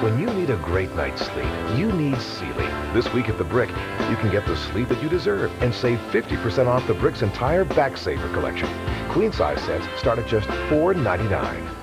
When you need a great night's sleep, you need Sealy. This week at the Brick, you can get the sleep that you deserve and save 50% off the Brick's entire Backsaver collection. Queen size sets start at just $4.99.